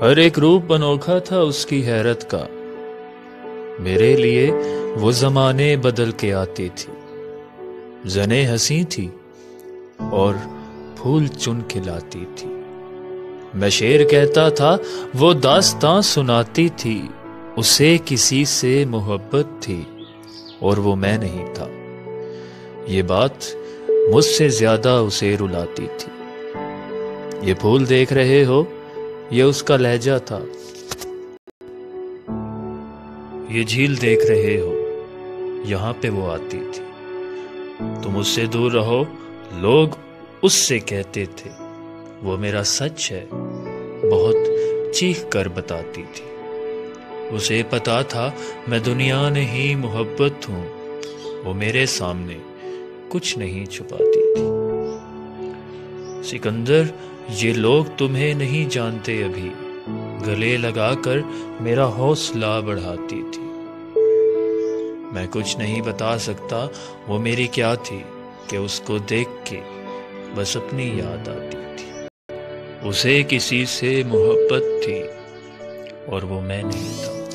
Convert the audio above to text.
ہر ایک روپ انوکھا تھا اس کی حیرت کا۔ میرے لیے وہ زمانے بدل کے آتی تھی زنے ہنسی تھی اور پھول چن کے لاتی تھی۔ میں شیر کہتا تھا، وہ داستان سناتی تھی۔ اسے کسی سے محبت تھی اور وہ میں نہیں تھا۔ یہ بات مجھ سے زیادہ اسے رلاتی تھی۔ یہ پھول دیکھ رہے ہو یہ اس کا لہجہ تھا۔ یہ جھیل دیکھ رہے ہو، یہاں پہ وہ آتی تھی۔ تم اس سے دور رہو، لوگ اس سے کہتے تھے، وہ میرا سچ ہے۔ بہت چیخ کر بتاتی تھی۔ اسے پتا تھا، میں دنیا نہیں، محبت ہوں۔ وہ میرے سامنے کچھ نہیں چھپاتی تھی۔ سکندر یہ لوگ تمہیں نہیں جانتے ابھی۔ گلے لگا کر میرا حوصلہ بڑھاتی تھی۔ میں کچھ نہیں بتا سکتا وہ میری کیا تھی کہ اس کو دیکھ کے بس اپنی یاد آتی تھی۔ اسے کسی سے محبت تھی اور وہ میں نہیں تھا۔